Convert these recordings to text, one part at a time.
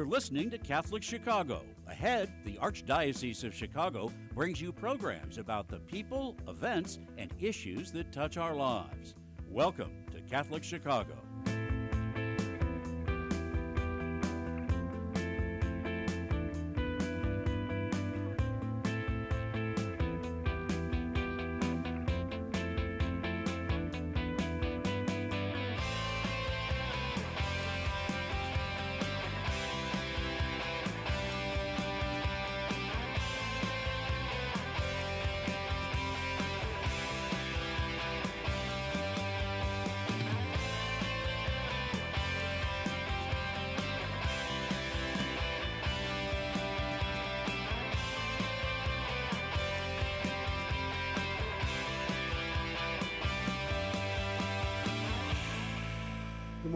You're listening to Catholic Chicago. Ahead, the Archdiocese of Chicago brings you programs about the people, events, and issues that touch our lives. Welcome to Catholic Chicago.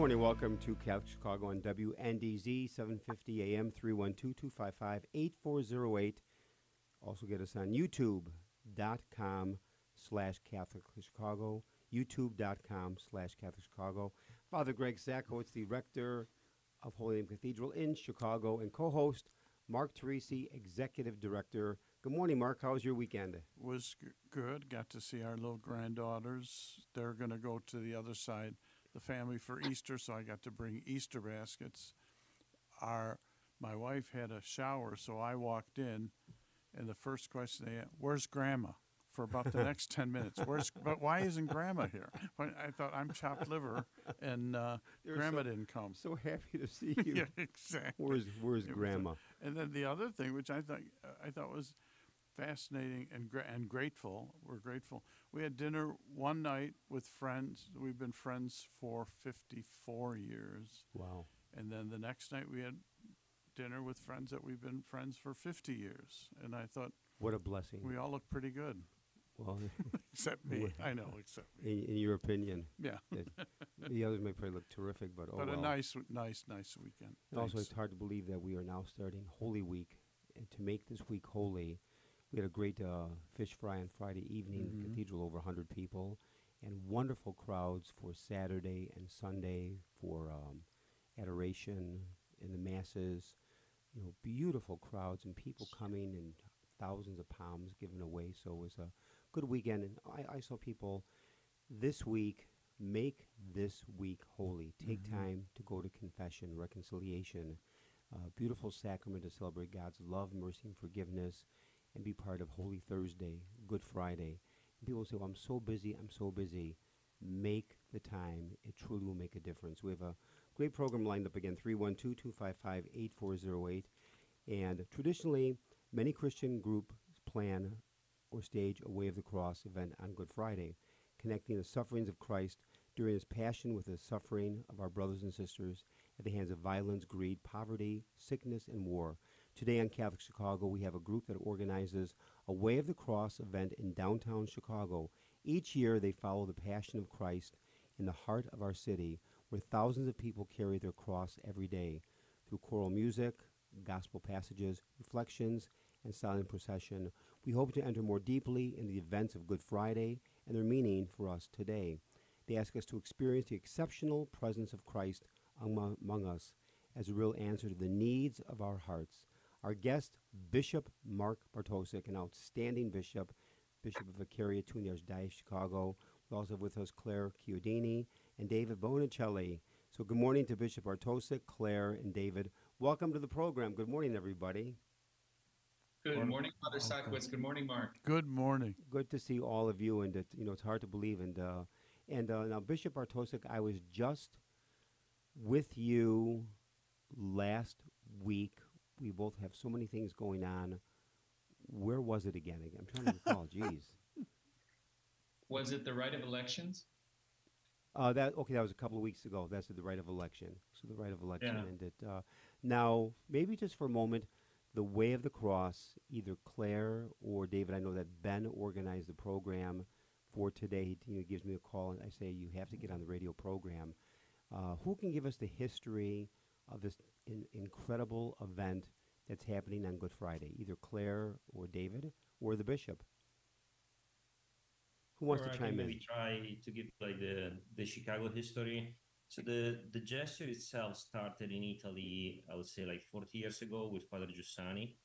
Morning. Welcome to Catholic Chicago on WNDZ 750 AM 312-255-8408. Also get us on youtube.com slash Catholic Chicago, youtube.com slash Catholic Chicago. Father Greg Sakowicz, the rector of Holy Name Cathedral in Chicago, and co-host Mark Teresi, executive director. Good morning, Mark. How was your weekend? was g- good. Got to see our little granddaughters. They're going to go to the other side, the family for Easter, so I got to bring Easter baskets. Our my wife had a shower, so I walked in, and the first question they asked, "Where's Grandma?" For about the next ten minutes. Where's but why isn't Grandma here? When I thought I'm chopped liver, and uh, Grandma so- didn't come. So happy to see you. yeah, exactly. Where's Where's It was a- Grandma? And then the other thing, which I thought I thought was fascinating and gra- and grateful, we're grateful. We had dinner one night with friends. We've been friends for 54 years, Wow. and then the next night we had dinner with friends that we've been friends for 50 years. And I thought What a blessing. we all look pretty good, well, except me. I know, except me. in, in your opinion, Yeah, that the others may probably look terrific, but oh but a well. nice, nice, nice weekend. And also, it's hard to believe that we are now starting Holy Week, and to make this week holy, we had a great uh, fish fry on Friday evening. Mhm. Cathedral over 100 people, and wonderful crowds for Saturday and Sunday for um, adoration in the masses. You know, beautiful crowds and people coming and thousands of palms given away. So it was a good weekend, and I, I saw people this week make this week holy. Take Mhm. time to go to confession, reconciliation, uh, beautiful sacrament to celebrate God's love, mercy, and forgiveness, and be part of Holy Thursday, Good Friday. And people say, "Well, I'm so busy. I'm so busy." Make the time. It truly will make a difference. We have a great program lined up again 312 255 8408. And traditionally, many Christian groups plan or stage a Way of the Cross event on Good Friday, connecting the sufferings of Christ during his passion with the suffering of our brothers and sisters at the hands of violence, greed, poverty, sickness, and war. Today on Catholic Chicago, we have a group that organizes a Way of the Cross event in downtown Chicago. Each year, they follow the passion of Christ in the heart of our city, where thousands of people carry their cross every day through choral music, gospel passages, reflections, and silent procession. We hope to enter more deeply in the events of Good Friday and their meaning for us today. They ask us to experience the exceptional presence of Christ among, among us as a real answer to the needs of our hearts. Our guest, Bishop Mark Bartosic, an outstanding bishop, Bishop of Vicariate in the Archdiocese of Chicago. We also have with us Claire Chiodini and David Bonicelli. So good morning to Bishop Bartosic, Claire, and David. Welcome to the program. Good morning, everybody. Good Morning. morning, Father Sakowicz. Good morning, Mark. Good morning. Good to see all of you, and it, you know it's hard to believe. And uh, and uh, now Bishop Bartosic, I was just with you last week. We both have so many things going on. Where was it again? I'm trying to recall. Jeez. Was it the rite of elections? Uh, that okay. That was a couple of weeks ago. That's the rite of election. So the rite of election, Yeah. and it uh, now maybe just for a moment, the way of the cross. Either Claire or David. I know that Ben organized the program for today. He you know, gives me a call, and I say you have to get on the radio program. Uh, who can give us the history of this in- incredible event that's happening on Good Friday? Either Claire or David or the bishop. Who wants Or to chime in? maybe try to give like the the Chicago history. So the the gesture itself started in Italy, I would say like 40 years ago with Father Giussani.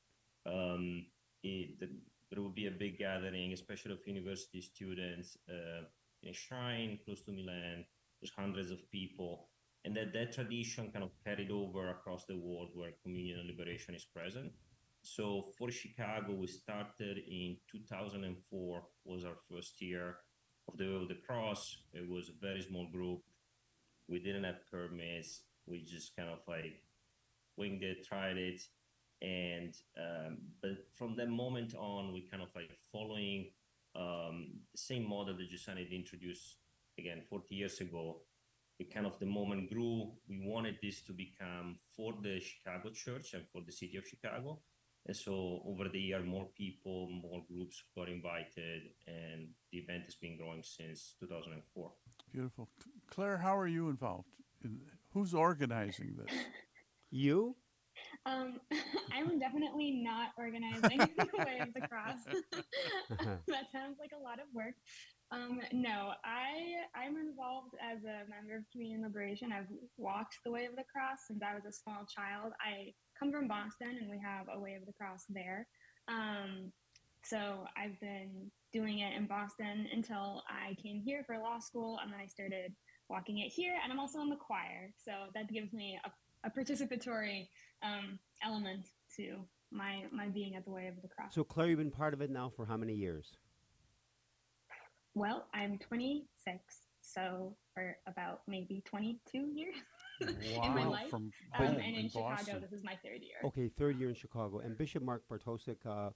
Um, it, the, there would be a big gathering, especially of university students, uh, in a shrine close to Milan. There's hundreds of people, and that that tradition kind of carried over across the world where communion and liberation is present. So for Chicago, we started in 2004 was our first year of the Way of the Cross. It was a very small group. We didn't have permits. We just kind of like winged it, tried it, and um, but from that moment on, we kind of like following um, the same model that Giussani introduced again 40 years ago. It kind of the moment grew. We wanted this to become for the Chicago church and for the city of Chicago. And so over the year, more people, more groups got invited, and the event has been growing since 2004. Beautiful. Claire, how are you involved? In, who's organizing this? You? Um, I'm definitely not organizing the way of the cross. that sounds like a lot of work. Um, no, I I'm involved as a member of Communion and Liberation. I've walked the way of the cross since I was a small child. I come from Boston, and we have a way of the cross there. Um, so I've been doing it in Boston until I came here for law school, and then I started walking it here. And I'm also in the choir, so that gives me a, a participatory um, element to my my being at the way of the cross. So, Claire, you've been part of it now for how many years? Well, I'm 26, so for about maybe 22 years in my Wow, life. from Um, home and in, in Chicago, Boston. this is my third year. Okay, third year in Chicago. And Bishop Mark Bartosic, uh,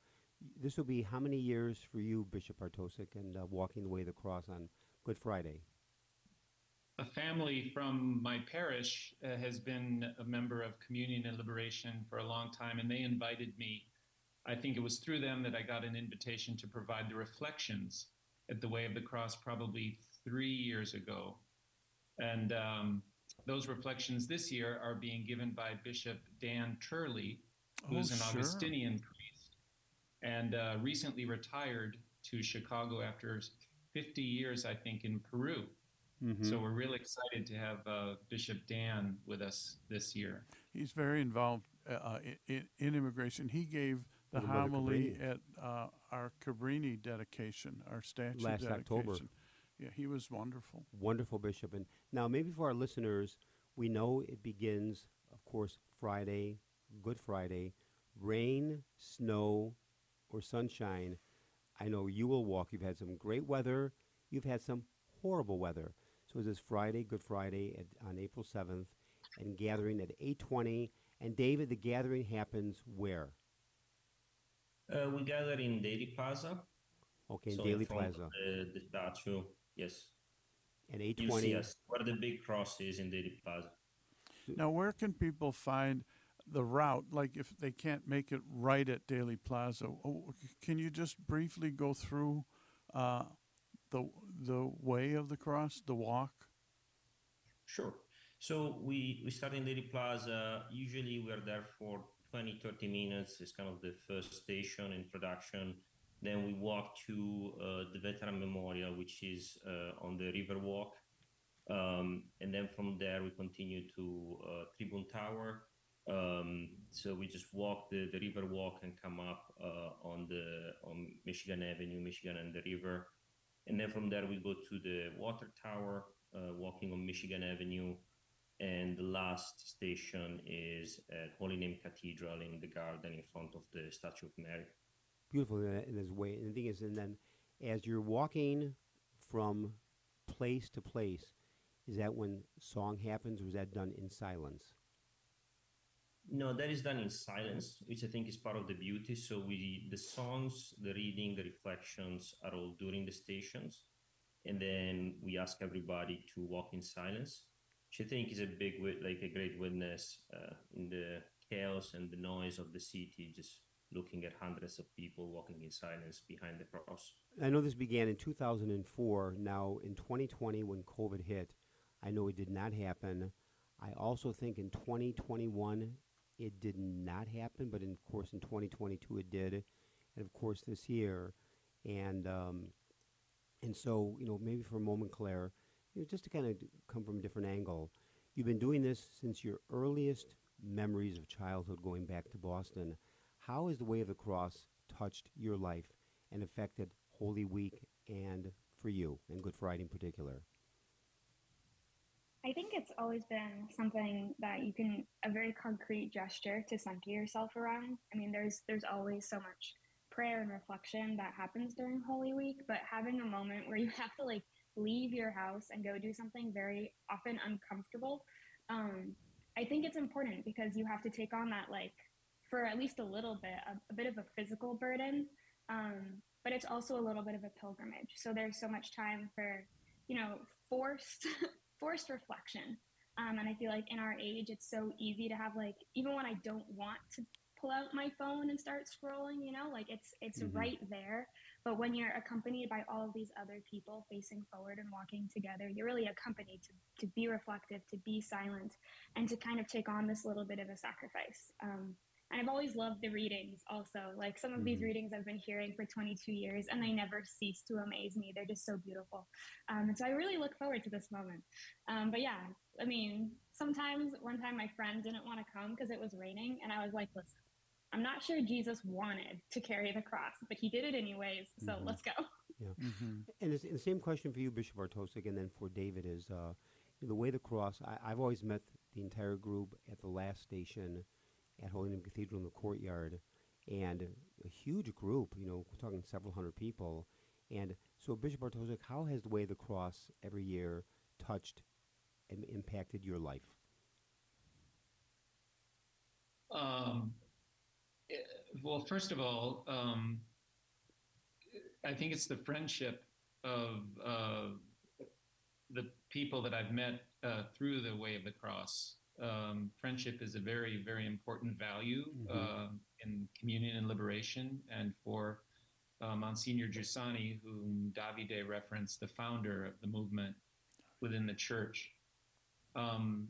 this will be how many years for you, Bishop Bartosic, and uh, walking the way of the cross on Good Friday? A family from my parish uh, has been a member of Communion and Liberation for a long time, and they invited me. I think it was through them that I got an invitation to provide the reflections at the Way of the Cross probably three years ago. And um, those reflections this year are being given by Bishop Dan Turley, who's Oh, an sure. Augustinian priest and uh, recently retired to Chicago after 50 years, I think, in Peru. Mm-hmm. So we're really excited to have uh, Bishop Dan with us this year. He's very involved uh, in, in immigration. He gave the homily Cabrini. at uh, our Cabrini dedication, our statue Last dedication. October. Yeah, he was wonderful. Wonderful, Bishop. And now, maybe for our listeners, we know it begins, of course, Friday, Good Friday, rain, snow, or sunshine. I know you will walk. You've had some great weather. You've had some horrible weather. So it's this Friday, Good Friday, at, on April seventh, and gathering at eight twenty. And David, the gathering happens where? Uh, we gather in Daley Plaza. Okay, so Daley front of Plaza. The, the statue, yes. And eight You twenty. see us where the big cross is in Daley Plaza. Now, where can people find the route? Like, if they can't make it right at Daley Plaza, oh, can you just briefly go through uh, the the way of the cross, the walk? Sure. So we, we start in Daley Plaza. Usually we're there for 20, 30 minutes. is kind of the first station introduction. Then we walk to uh, the Veteran Memorial, which is uh, on the River Walk. Um, and then from there we continue to uh, Tribune Tower. Um, so we just walk the, the River Walk and come up uh, on the on Michigan Avenue, Michigan and the river. And then from there we go to the Water Tower, uh, walking on Michigan Avenue. And the last station is at Holy Name Cathedral in the garden in front of the Statue of Mary. beautiful in this way. And the thing is, and then as you're walking from place to place, is that when song happens, or is that done in silence? No, that is done in silence, which I think is part of the beauty. So we, the songs, the reading, the reflections are all during the stations, and then we ask everybody to walk in silence, which I think is a big, like a great witness uh, in the chaos and the noise of the city, just looking at hundreds of people walking in silence behind the cross. I know this began in 2004. Now, in 2020, when COVID hit, I know it did not happen. I also think in 2021, it did not happen, but in, of course, in 2022, it did. And of course, this year. And, um, and so, you know, maybe for a moment, Claire, you know, just to kind of come from a different angle, You've been doing this since your earliest memories of childhood going back to Boston. How has the way of the cross touched your life and affected Holy Week and for you, and Good Friday in particular? I think it's always been something that you can a very concrete gesture to center yourself around. I mean, there's there's always so much prayer and reflection that happens during Holy Week, but having a moment where you have to like leave your house and go do something very often uncomfortable, um, I think it's important because you have to take on that like for at least a little bit a, a bit of a physical burden, um, but it's also a little bit of a pilgrimage. So there's so much time for you know forced forced reflection. Um, and I feel like in our age, it's so easy to have like, even when I don't want to pull out my phone and start scrolling, you know, like it's it's mm-hmm. right there. But when you're accompanied by all of these other people facing forward and walking together, you're really accompanied to, to be reflective, to be silent, and to kind of take on this little bit of a sacrifice. Um, and I've always loved the readings also. Like some of mm-hmm. these readings I've been hearing for 22 years and they never cease to amaze me. They're just so beautiful. Um, and so I really look forward to this moment. Um, but yeah, I mean, sometimes one time my friend didn't want to come because it was raining. And I was like, listen, I'm not sure Jesus wanted to carry the cross, but he did it anyways. So mm-hmm. let's go. Yeah. Mm-hmm. And, the same question for you, Bishop Bartosic, and then for David is uh, the way the cross, I, I've always met the entire group at the last station at Holy Name Cathedral in the courtyard, and a huge group. You know, we're talking several hundred people. And so, Bishop Bartosic, how has the way the cross every year touched and impacted your life? Um, well, first of all, um, I think it's the friendship of uh, the people that I've met uh, through the way of the cross um, friendship is a very, very important value mm-hmm. uh, in communion and liberation. And for uh, Monsignor Giussani, whom Davide referenced, the founder of the movement within the church. Um,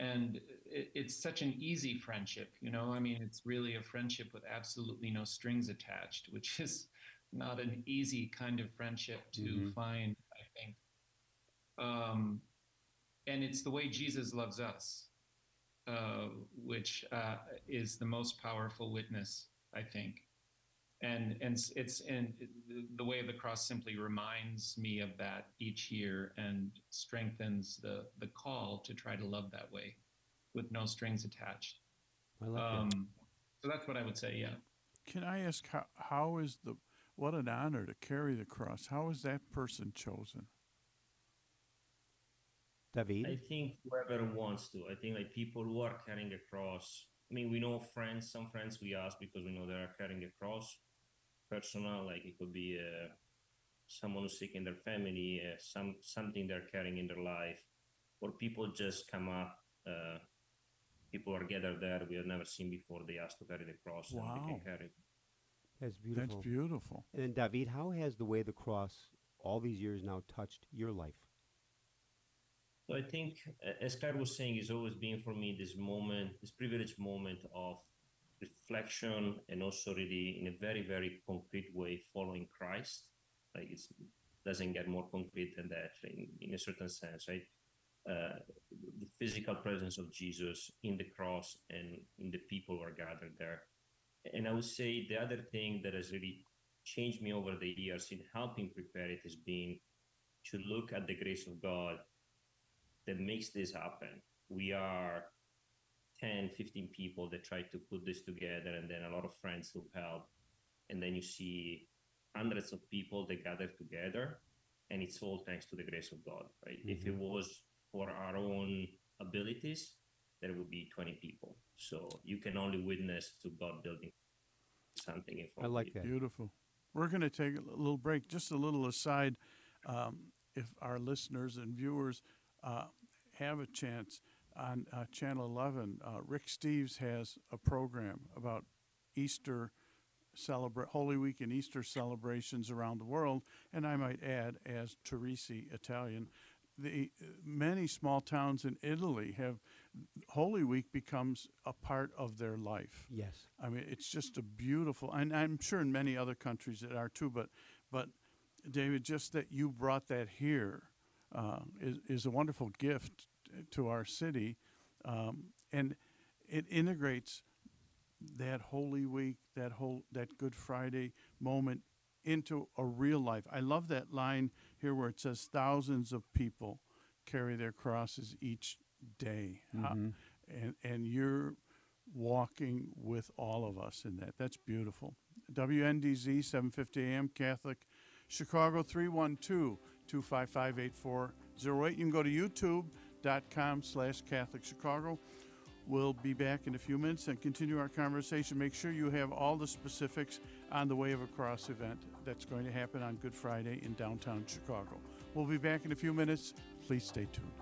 and it, it's such an easy friendship, you know. I mean, it's really a friendship with absolutely no strings attached, which is not an easy kind of friendship to mm-hmm. find, I think. Um, and it's the way Jesus loves us, uh, which uh, is the most powerful witness, I think. And and it's and the way of the cross simply reminds me of that each year and strengthens the the call to try to love that way, with no strings attached. I love um, So that's what I would say. Yeah. Can I ask how how is the what an honor to carry the cross? How is that person chosen? David? I think whoever wants to. I think like people who are carrying a cross. I mean, we know friends. Some friends we ask because we know they are carrying a cross. Personal, like it could be uh, someone who's sick in their family, uh, some something they're carrying in their life, or people just come up. Uh, people are gathered there we have never seen before. They ask to carry the cross. Wow. And they can carry. That's beautiful. That's beautiful. And then, David, how has the way the cross all these years now touched your life? So I think, as Claire was saying, it's always been for me this moment, this privileged moment of reflection and also really in a very, very concrete way following Christ. Like it doesn't get more concrete than that in, in a certain sense, right? Uh, the physical presence of Jesus in the cross and in the people who are gathered there. And I would say the other thing that has really changed me over the years in helping prepare it has been to look at the grace of God that makes this happen. We are 10, 15 people that try to put this together, and then a lot of friends who help. And then you see hundreds of people that gather together, and it's all thanks to the grace of God, right? Mm-hmm. If it mm-hmm. was for our own abilities, there would be 20 people. So you can only witness to God building something in front I like that. Beautiful. We're going to take a little break, just a little aside. Um, if our listeners and viewers uh, have a chance on uh, Channel 11, uh, Rick Steves has a program about Easter celebrate Holy Week and Easter celebrations around the world, and I might add, as Teresi Italian, the many small towns in Italy have Holy Week becomes a part of their life. Yes, I mean it's just a beautiful, and I'm sure in many other countries it are too. But but David, just that you brought that here uh, is, is a wonderful gift to our city, um, and it integrates that Holy Week, that whole that Good Friday moment into a real life. I love that line here where it says thousands of people carry their crosses each day, How- Mhm. and and you're walking with all of us in that. That's beautiful. WNDZ 750 AM Catholic Chicago 312-255-8408. You can go to youtube.com slash Catholic Chicago. We'll be back in a few minutes and continue our conversation. Make sure you have all the specifics on the Way of a Cross event that's going to happen on Good Friday in downtown Chicago. We'll be back in a few minutes. Please stay tuned.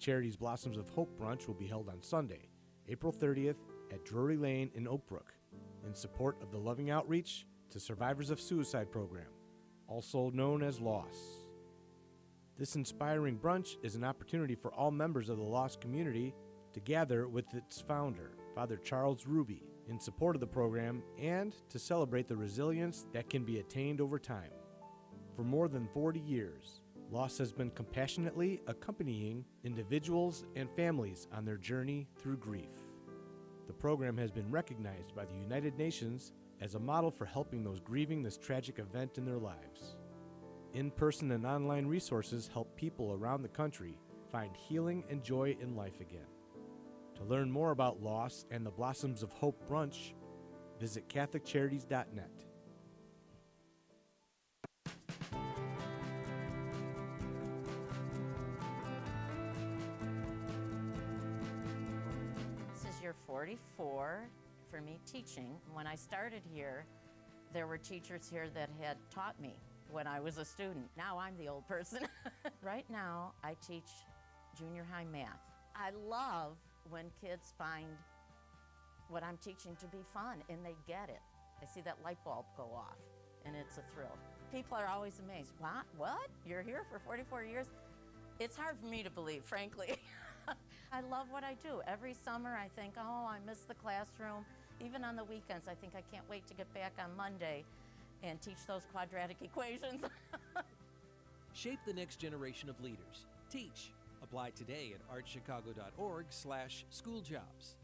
Charities Blossoms of Hope brunch will be held on Sunday, April 30th at Drury Lane in Oak Brook, in support of the Loving Outreach to Survivors of Suicide program, also known as LOSS. This inspiring brunch is an opportunity for all members of the LOSS community to gather with its founder, Father Charles Rubey, in support of the program and to celebrate the resilience that can be attained over time. For more than 40 years, Loss has been compassionately accompanying individuals and families on their journey through grief. The program has been recognized by the United Nations as a model for helping those grieving this tragic event in their lives. In person and online resources help people around the country find healing and joy in life again. To learn more about loss and the Blossoms of Hope brunch, visit CatholicCharities.net. 44 for me teaching. When I started here, there were teachers here that had taught me when I was a student. Now I'm the old person. right now, I teach junior high math. I love when kids find what I'm teaching to be fun and they get it. I see that light bulb go off and it's a thrill. People are always amazed. What? What? You're here for 44 years? It's hard for me to believe, frankly. I love what I do. Every summer I think, oh, I miss the classroom. Even on the weekends, I think I can't wait to get back on Monday and teach those quadratic equations. Shape the next generation of leaders. Teach. Apply today at archchicago.org slash schooljobs.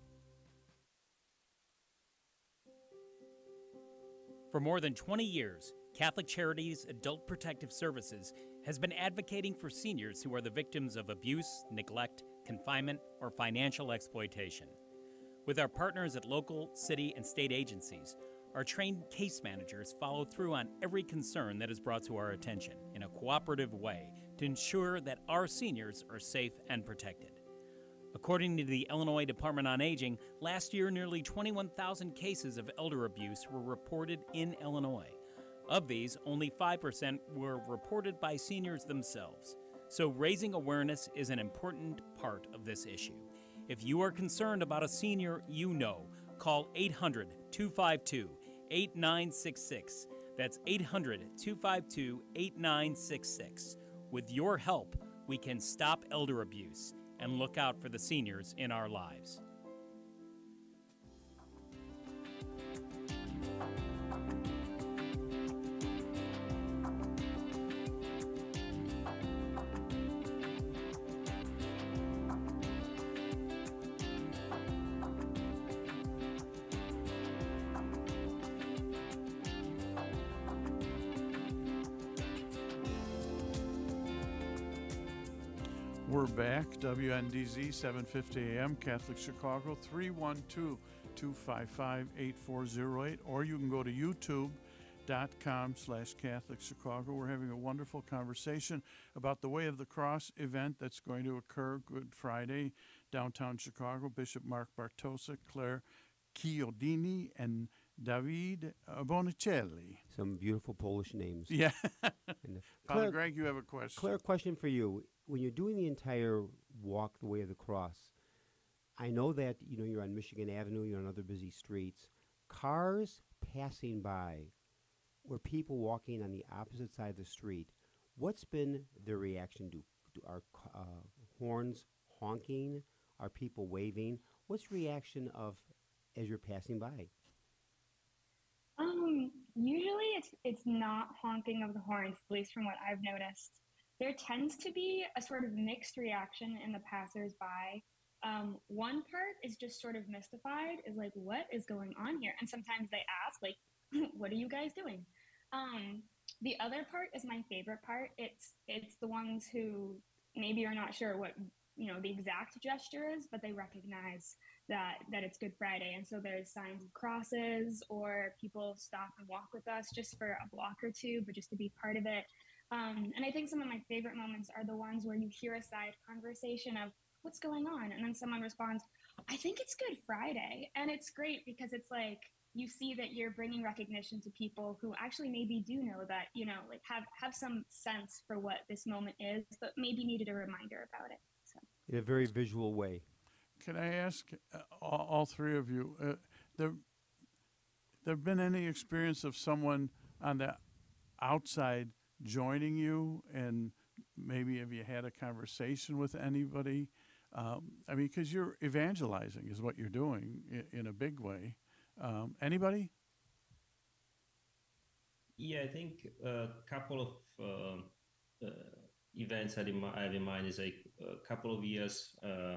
For more than 20 years, Catholic Charities Adult Protective Services has been advocating for seniors who are the victims of abuse, neglect, confinement, or financial exploitation. With our partners at local, city, and state agencies, our trained case managers follow through on every concern that is brought to our attention in a cooperative way to ensure that our seniors are safe and protected. According to the Illinois Department on Aging, last year nearly 21,000 cases of elder abuse were reported in Illinois. Of these, only 5% were reported by seniors themselves. So, raising awareness is an important part of this issue. If you are concerned about a senior you know, call 800 252 8966. That's 800 252 8966. With your help, we can stop elder abuse and look out for the seniors in our lives. WNDZ 750 AM, Catholic Chicago, 312 255 8408. Or you can go to youtube.com slash Catholic Chicago. We're having a wonderful conversation about the Way of the Cross event that's going to occur Good Friday, downtown Chicago. Bishop Mark Bartosic, Claire Chiodini, and David Bonicelli. Some beautiful Polish names. Yeah. Uh, Father Claire- Greg, you have a question. Claire, question for you. When you're doing the entire walk the way of the cross, I know that you know you're on Michigan Avenue, you're on other busy streets. Cars passing by, or people walking on the opposite side of the street. What's been their reaction? Do, do are uh, horns honking? Are people waving? What's reaction of as you're passing by? Um, usually it's it's not honking of the horns, at least from what I've noticed. There tends to be a sort of mixed reaction in the passersby. Um, one part is just sort of mystified, is like, what is going on here? And sometimes they ask, like, what are you guys doing? Um, the other part is my favorite part. It's it's the ones who maybe are not sure what you know the exact gesture is, but they recognize that that it's Good Friday, and so there's signs of crosses, or people stop and walk with us just for a block or two, but just to be part of it. Um, and I think some of my favorite moments are the ones where you hear a side conversation of what's going on, and then someone responds, "I think it's Good Friday," and it's great because it's like you see that you're bringing recognition to people who actually maybe do know that you know like have have some sense for what this moment is, but maybe needed a reminder about it. So. In a very visual way. Can I ask uh, all, all three of you, uh, there, there been any experience of someone on the outside joining you, and maybe have you had a conversation with anybody? Um, I mean, because you're evangelizing is what you're doing in, in a big way. Um, anybody? Yeah, I think a couple of uh, uh, events I have in mind is like a couple of years uh,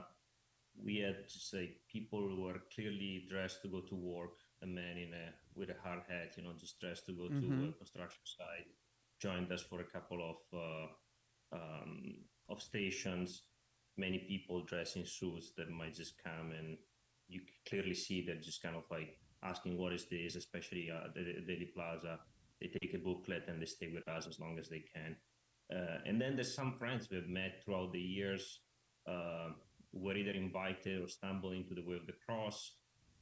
we had just like people who were clearly dressed to go to work, a man in a with a hard hat, you know, just dressed to go to Mhm. a construction site, joined us for a couple of uh, um, of stations. Many people dressed in suits that might just come and you clearly see they're just kind of like asking what is this, especially uh, the the Daley Plaza. They take a booklet and they stay with us as long as they can. Uh, and then there's some friends we've met throughout the years uh, were either invited or stumbled into the way of the cross,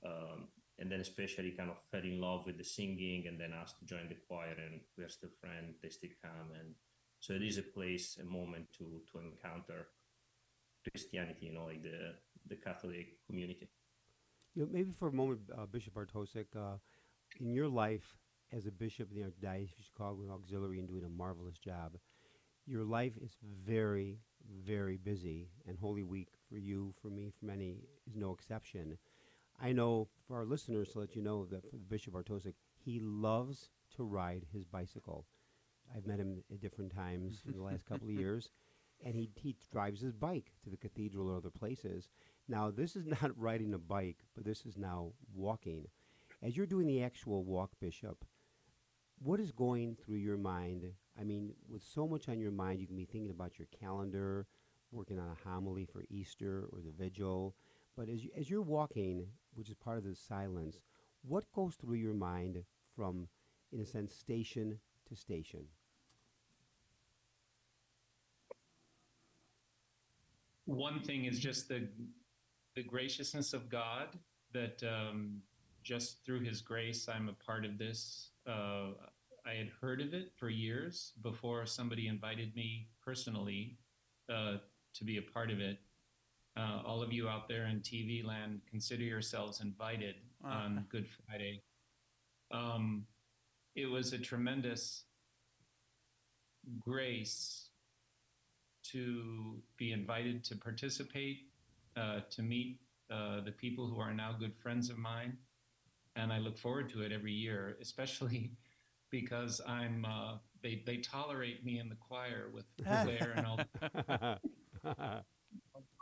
um, and then especially kind of fell in love with the singing and then asked to join the choir, and we're still friends. They still come, and so it is a place, a moment to to encounter Christianity, you know, like the the Catholic community. You know, maybe for a moment, uh, Bishop Bartosic, uh, in your life as a bishop in the Archdiocese of Chicago and Auxiliary and doing a marvelous job, your life is very, very busy, and Holy Week for you, for me, for many, is no exception. I know for our listeners to let you know that Bishop Bartosic, he loves to ride his bicycle. I've met him at different times in the last couple of years, and he, he drives his bike to the cathedral or other places. Now, this is not riding a bike, but this is now walking. As you're doing the actual walk, Bishop, what is going through your mind? I mean, with so much on your mind, you can be thinking about your calendar, working on a homily for Easter or the vigil. But as, you, as you're walking, which is part of the silence, what goes through your mind from, in a sense, station to station? One thing is just the the graciousness of God that um, just through His grace I'm a part of this. Uh, I had heard of it for years before somebody invited me personally uh, to be a part of it. Uh, all of you out there in TV land, consider yourselves invited on Good Friday. Um, it was a tremendous grace to be invited to participate, uh, to meet uh, the people who are now good friends of mine. And I look forward to it every year, especially because I'm, uh, they, they tolerate me in the choir with Claire and all,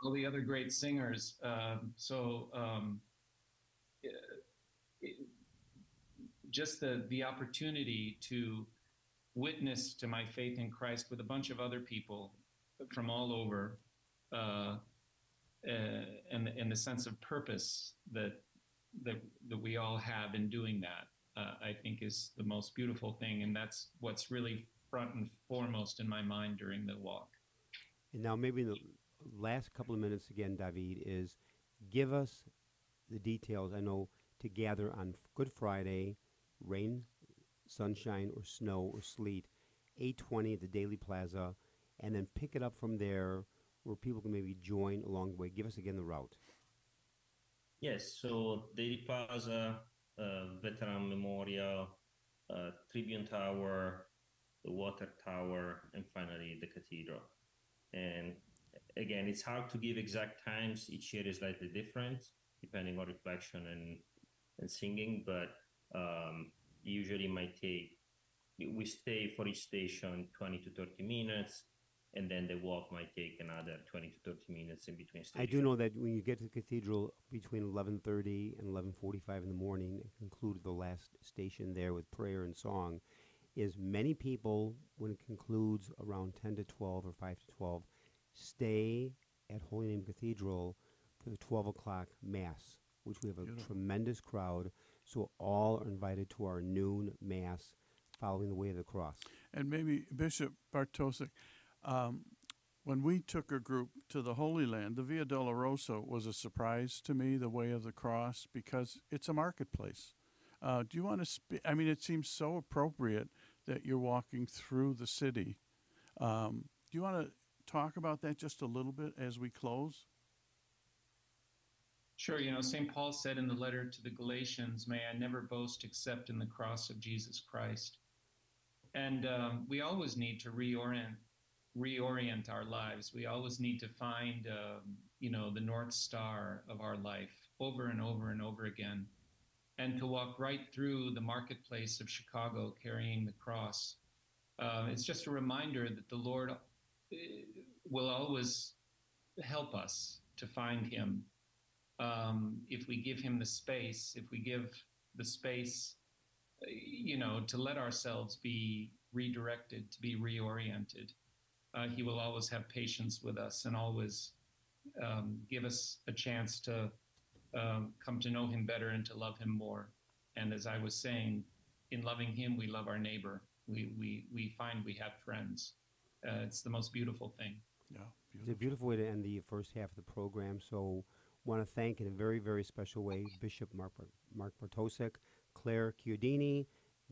all the other great singers. Um, so, um, it, just the, the opportunity to witness to my faith in Christ with a bunch of other people from all over, uh, uh, and and the sense of purpose that that that we all have in doing that uh, I think is the most beautiful thing, and that's what's really front and foremost in my mind during the walk. And now, maybe the last couple of minutes again, David, is give us the details. I know to gather on Good Friday, rain, sunshine, or snow or sleet, 820 at the Daley Plaza, and then pick it up from there where people can maybe join along the way. Give us again the route. Yes, so Daley Plaza, uh, Veteran Memorial, uh, Tribune Tower, the Water Tower, and finally the Cathedral. And again, it's hard to give exact times. Each year is slightly different depending on reflection and, and singing, but um, usually might take, we stay for each station 20 to 30 minutes and then the walk might take another 20 to 30 minutes in between stations. I do know that when you get to the cathedral between 11:30 and 11:45 in the morning, and conclude the last station there with prayer and song, is many people when it concludes around 10 to 12 or 5 to 12 stay at Holy Name Cathedral for the 12 o'clock mass, which we have a Beautiful. tremendous crowd. So all are invited to our noon mass following the way of the cross. And maybe Bishop Bartosic, um, when we took a group to the Holy Land, the Via Dolorosa was a surprise to me, the Way of the Cross, because it's a marketplace. Uh, do you want to speak? I mean, it seems so appropriate that you're walking through the city. Um, do you want to talk about that just a little bit as we close? Sure, you know, St. Paul said in the letter to the Galatians, May I never boast except in the cross of Jesus Christ. And um, we always need to reorient, reorient our lives. We always need to find, um, you know, the North Star of our life over and over and over again. And to walk right through the marketplace of Chicago carrying the cross. Uh, it's just a reminder that the Lord uh, will always help us to find Him um, if we give him the space, if we give the space, you know, to let ourselves be redirected, to be reoriented, uh, he will always have patience with us and always um, give us a chance to um, come to know him better and to love him more. And as I was saying, in loving him, we love our neighbor. We, we, we find we have friends. Uh, it's the most beautiful thing. Yeah, It's a beautiful way to end the first half of the program. So, want to thank in a very, very special way Bishop Mark, Mark Bartosic, Claire Chiodini,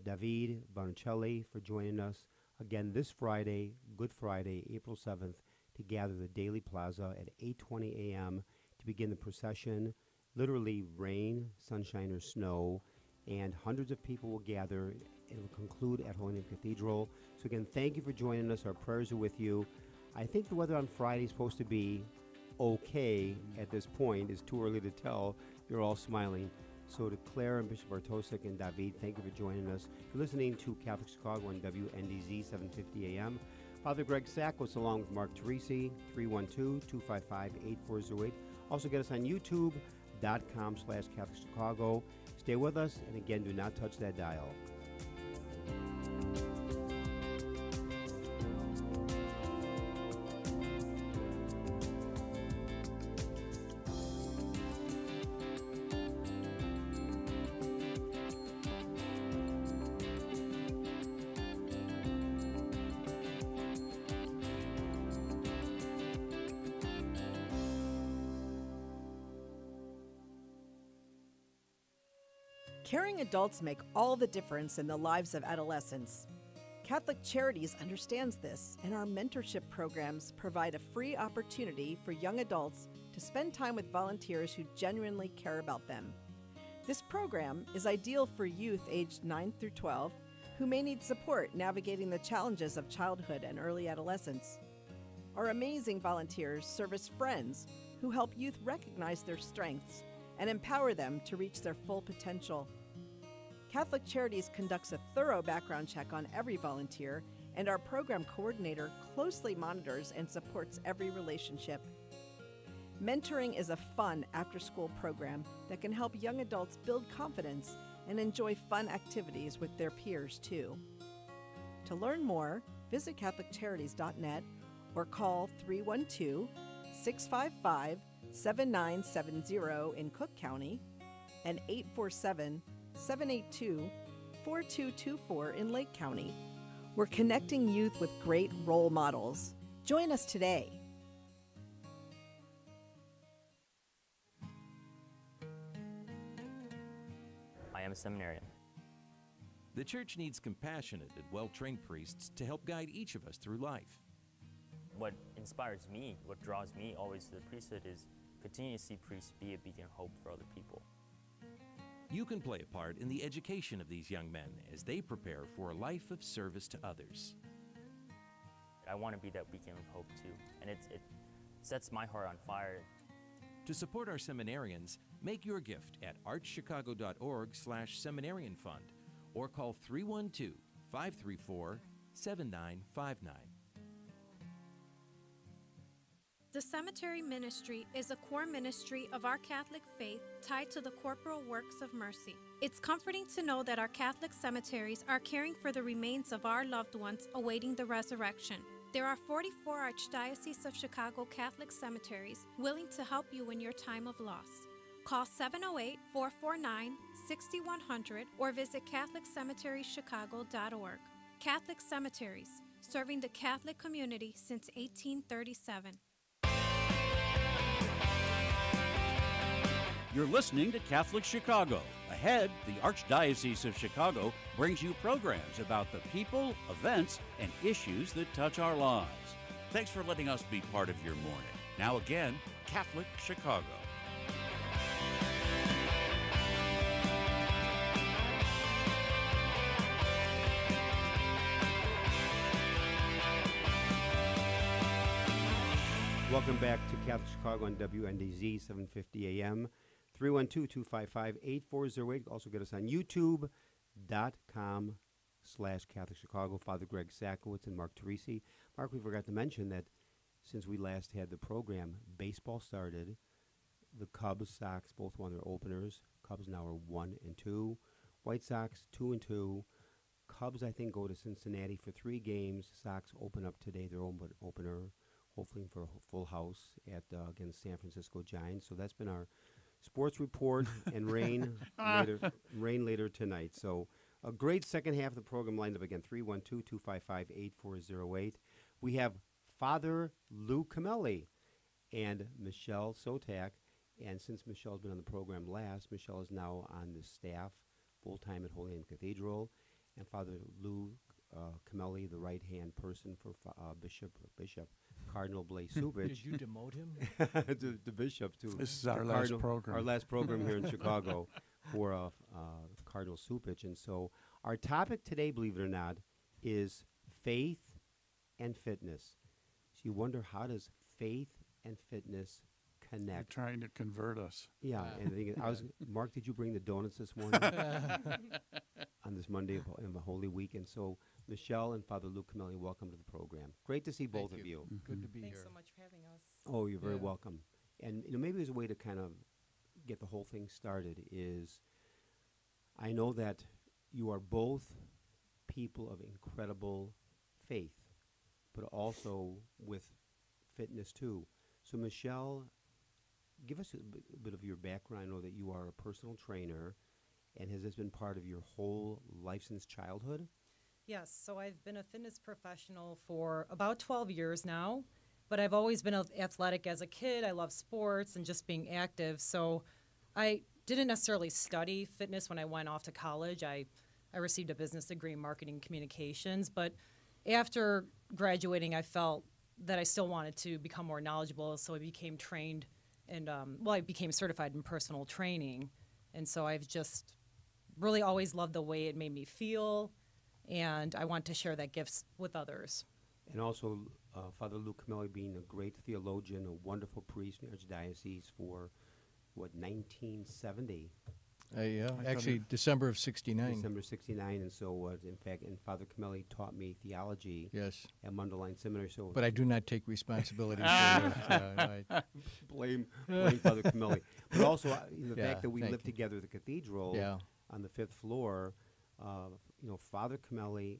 David Bonicelli for joining us again this Friday, Good Friday, April 7th, to gather the Daley Plaza at 8:20 a.m. to begin the procession. Literally rain, sunshine, or snow, and hundreds of people will gather. It will conclude at Holy Name Cathedral. So again, thank you for joining us. Our prayers are with you. I think the weather on Friday is supposed to be okay at this point. It's too early to tell. You're all smiling. So to Claire and Bishop Bartosic and David, thank you for joining us. You're listening to Catholic Chicago on WNDZ 750 AM. Father Greg Sakowicz along with Mark Teresi, 312-255-8408. Also get us on youtube.com slash Catholic Chicago. Stay with us, and again, do not touch that dial. Adults make all the difference in the lives of adolescents. Catholic Charities understands this, and our mentorship programs provide a free opportunity for young adults to spend time with volunteers who genuinely care about them. This program is ideal for youth aged 9 through 12 who may need support navigating the challenges of childhood and early adolescence. Our amazing volunteers serve as friends who help youth recognize their strengths and empower them to reach their full potential. Catholic Charities conducts a thorough background check on every volunteer, and our program coordinator closely monitors and supports every relationship. Mentoring is a fun after school program that can help young adults build confidence and enjoy fun activities with their peers, too. To learn more, visit CatholicCharities.net or call 312 655 7970 in Cook County and 847 782 4224 in Lake County. We're connecting youth with great role models. Join us today. I am a seminarian. The church needs compassionate and well trained priests to help guide each of us through life. What inspires me, what draws me always to the priesthood is continue to see priests be a beacon of hope for other people. You can play a part in the education of these young men as they prepare for a life of service to others. I want to be that beacon of hope too, and it, it sets my heart on fire. To support our seminarians, make your gift at archchicago.org slash seminarian fund or call 312-534-7959. The cemetery ministry is a core ministry of our Catholic faith tied to the corporal works of mercy. It's comforting to know that our Catholic cemeteries are caring for the remains of our loved ones awaiting the resurrection. There are 44 Archdiocese of Chicago Catholic cemeteries willing to help you in your time of loss. Call 708 449 6100 or visit CatholicCemeteriesChicago.org. Catholic Cemeteries, serving the Catholic community since 1837. You're listening to Catholic Chicago. Ahead, the Archdiocese of Chicago brings you programs about the people, events, and issues that touch our lives. Thanks for letting us be part of your morning. Now, again, Catholic Chicago. Welcome back to Catholic Chicago on WNDZ 750 AM. 312-255-8408. Also get us on youtube.com slash Catholic Chicago. Father Greg Sakowicz and Mark Teresi. Mark, we forgot to mention that since we last had the program, baseball started. The Cubs, Sox both won their openers. Cubs now are one and two. White Sox two and two. Cubs, I think, go to Cincinnati for three games. Sox open up today their own but opener, hopefully for a full house at uh, against San Francisco Giants. So that's been our sports report and rain later. Rain later tonight. So a great second half of the program lined up again. 312-255-8408. We have Father Lou Cameli and Michelle Sotak. And since Michelle's been on the program last, Michelle is now on the staff full time at Holy Name Cathedral. And Father Lou uh, Cameli, the right hand person for uh, Bishop Bishop Cardinal Blase Cupich. Did you demote him? the, the bishop too. This is our last Cardinal- program. Our last program here in Chicago for uh, uh, Cardinal Cupich. And so our topic today, believe it or not, is faith and fitness. So you wonder how does faith and fitness You're connect? trying to convert us. Yeah, and the thing is, I was Mark. Did you bring the donuts this morning on this Monday of, in the Holy Week? And so Michelle and Father Lou Cameli, welcome to the program. Great to see both of you. Good mm-hmm. to be here. Thanks here. so much for having us. Oh, you're very Yeah. welcome. And you know, maybe as a way to kind of get the whole thing started is, I know that you are both people of incredible faith, but also with fitness too. So, Michelle, give us a bit, a bit of your background. I know that you are a personal trainer, and has this been part of your whole life since childhood? Yes, so I've been a fitness professional for about 12 years now, but I've always been athletic as a kid. I love sports and just being active. So I didn't necessarily study fitness when I went off to college. I, I received a business degree in marketing communications, but after graduating, I felt that I still wanted to become more knowledgeable, so I became trained and, um, well, I became certified in personal training. And so I've just really always loved the way it made me feel and I want to share that gifts with others. And also, uh, Father Lou Cameli being a great theologian, a wonderful priest in the Archdiocese for, what, 1970? Uh, yeah, I actually, December of 69. December 69. And so, uh, in fact, and Father Cameli taught me theology Yes. at Mundelein Seminary. So But I do not take responsibility for it. Uh, I- blame, blame Father Cameli. But also, uh, the Yeah, fact that we thank lived you. together at the cathedral Yeah. On the fifth floor, uh, you know, Father Cameli,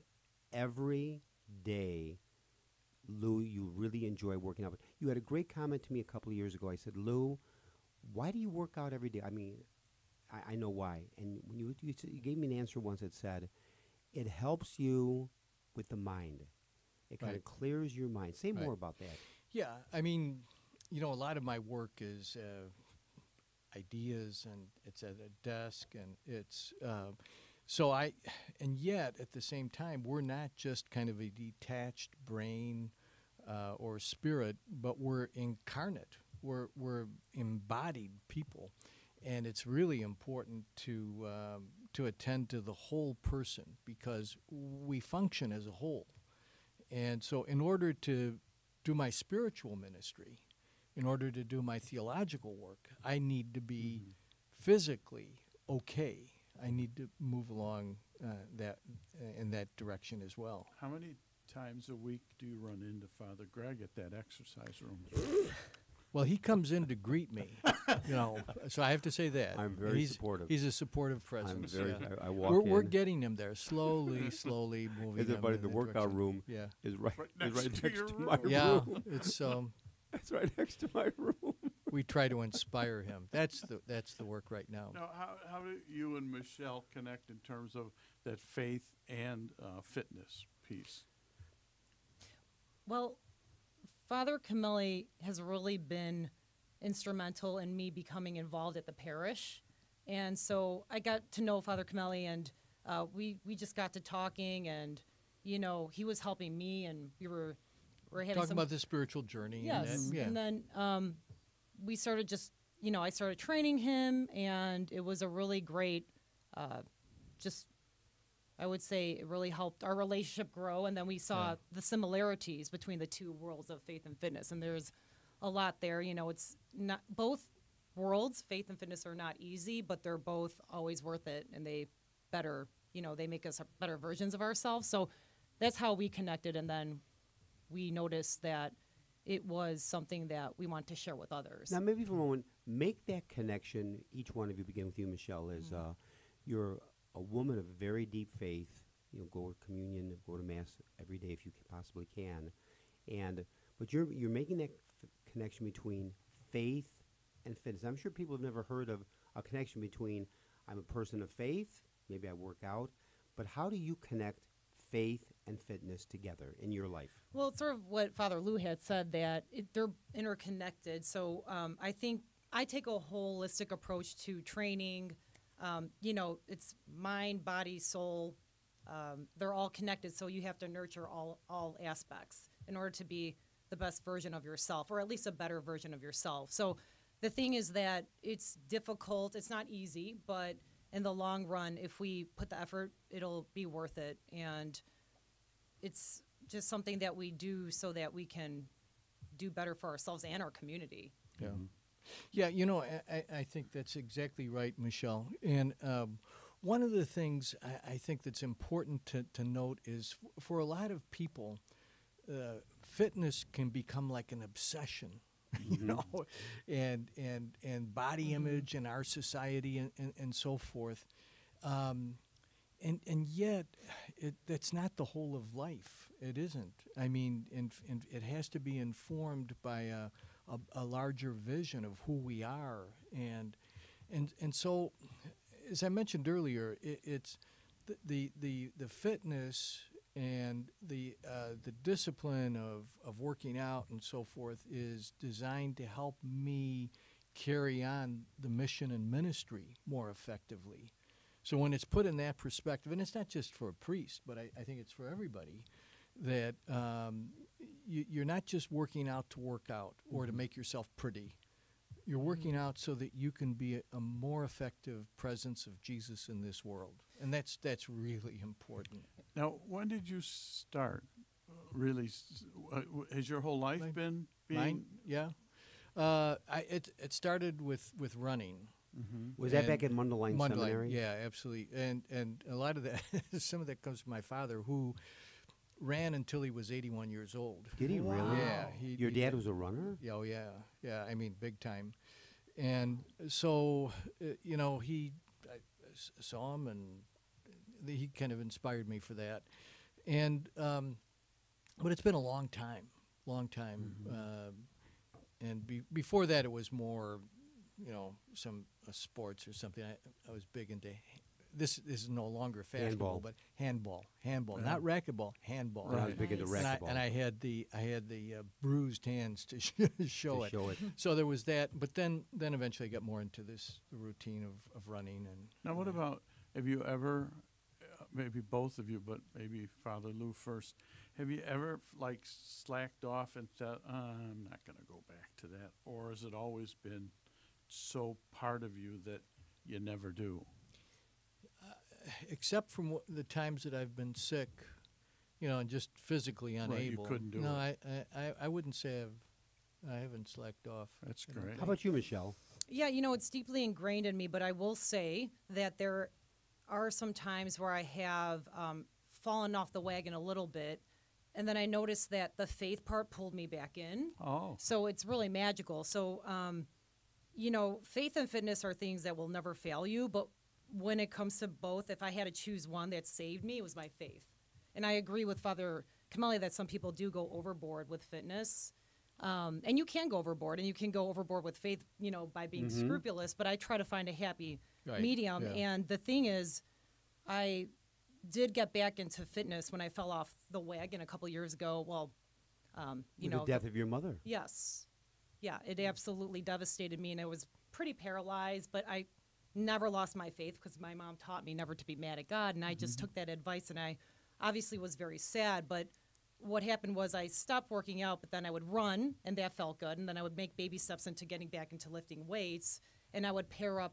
every day, Lou, you really enjoy working out. But You had a great comment to me a couple of years ago. I said, Lou, why do you work out every day? I mean, I, I know why. And when you, you you gave me an answer once that said, it helps you with the mind. It kind of Right. clears your mind. Say more about that. Yeah, I mean, you know, a lot of my work is uh, ideas, and it's at a desk, and it's uh, so I, and yet at the same time, we're not just kind of a detached brain uh, or spirit, but we're incarnate. We're we're embodied people, and it's really important to um, to attend to the whole person because we function as a whole. And so, in order to do my spiritual ministry, in order to do my theological work, I need to be physically okay. I need to move along uh, that uh, in that direction as well. How many times a week do you run into Father Greg at that exercise room? Well, he comes in to greet me, you know. So I have to say that I'm very he's, supportive. He's a supportive presence. very- yeah. I- I walk we're, we're getting him there slowly, slowly moving. Everybody, in the workout direction. room Yeah, is right, Right is next right to next your to my room. yeah. room. It's um. It's right next to my room. we try to inspire him. That's the that's the work right now. Now, how, how do you and Michelle connect in terms of that faith and uh, fitness piece? Well, Father Cameli has really been instrumental in me becoming involved at the parish. And so I got to know Father Cameli, and uh, we, we just got to talking, and, you know, he was helping me, and we were, we were having Talking some about the spiritual journey. Yes, And yeah. and then um, we started just, you know, I started training him, and it was a really great, uh, just, I would say, it really helped our relationship grow. And then we saw Yeah. the similarities between the two worlds of faith and fitness, and there's a lot there. You know, it's not both worlds, faith and fitness, are not easy, but they're both always worth it, and they better, you know, they make us better versions of ourselves. So that's how we connected, and then we noticed that it was something that we want to share with others. Now, maybe for a moment, make that connection. Each one of you, begin with you, Michelle, is Mm-hmm. uh, you're a woman of very deep faith. You know, go to communion, go to mass every day if you can, possibly can, and but you're you're making that f- connection between faith and fitness. I'm sure people have never heard of a connection between I'm a person of faith, maybe I work out, but how do you connect faith and fitness together in your life? Well, it's sort of what Father Lou had said that it, they're interconnected. So um, I think I take a holistic approach to training. Um, you know, it's mind, body, soul. Um, they're all connected, so you have to nurture all all aspects in order to be the best version of yourself, or at least a better version of yourself. So the thing is that it's difficult. It's not easy, but in the long run, if we put the effort, it'll be worth it. And it's just something that we do so that we can do better for ourselves and our community. Yeah. Yeah, you know, I, I- I think that's exactly right, Michelle. And um, one of the things I, I think that's important to, to note is f- for a lot of people, uh, fitness can become like an obsession, you know, and and and body image in our society and, and, and so forth. Um, and and yet, it, that's not the whole of life. It isn't. I mean, and, and it has to be informed by a, a, a larger vision of who we are, and and and so, as I mentioned earlier, it, it's the, the the the fitness and the uh, the discipline of, of working out and so forth is designed to help me carry on the mission and ministry more effectively. So when it's put in that perspective, and it's not just for a priest, but I, I think it's for everybody, that um, you, you're not just working out to work out or to Mhm. make yourself pretty. You're working out so that you can be a, a more effective presence of Jesus in this world, and that's that's really important. Now, when did you start? uh, Really, uh, has your whole life been being? Mine, yeah. Uh, I it it started with with running. Mhm. Was that back at Mundelein Seminary? Yeah, absolutely. And and a lot of that, some of that comes from my father, who ran until he was 81 years old. Did he really? Yeah. He, Your he dad did. was a runner? Yeah, Oh yeah, yeah. I mean, big time. And so, uh, you know, he I saw him, and he kind of inspired me for that. And um, but it's been a long time, long time. Mm-hmm. Um and be, before that, it was more you know, some uh, sports or something, I, I was big into. This, this is no longer fashionable, Handball. but handball, handball, Yeah. not racquetball, handball. Right. I was big into And I, racquetball. and I had the I had the uh, bruised hands to show To it. show it. So there was that, but then then eventually I got more into this the routine of, of running and Now, what about, have you ever, uh, maybe both of you, but maybe Father Lou first, have you ever like slacked off and thought, uh, I'm not going to go back to that? Or has it always been so part of you that you never do? except from wh- the times that I've been sick, you know, and just physically Right, you unable. couldn't do no, it. I, I, I wouldn't say I've, I haven't slacked off. That's you know. great. How about you, Michelle? Yeah, you know, it's deeply ingrained in me, but I will say that there are some times where I have um, fallen off the wagon a little bit. And then I noticed that the faith part pulled me back in. Oh. So it's really magical. So, um, you know, faith and fitness are things that will never fail you. But when it comes to both, if I had to choose one that saved me, it was my faith. And I agree with Father Cameli that some people do go overboard with fitness. Um, and you can go overboard and you can go overboard with faith, you know, by being Mhm. scrupulous. But I try to find a happy Right, medium. yeah. And the thing is, I did get back into fitness when I fell off the wagon a couple years ago. Well, um, you With know, the death of your mother. Yes. Yeah, it absolutely devastated me, and I was pretty paralyzed, but I never lost my faith because my mom taught me never to be mad at God, and I just took that advice, and I obviously was very sad, but what happened was I stopped working out, but then I would run, and that felt good, and then I would make baby steps into getting back into lifting weights, and I would pair up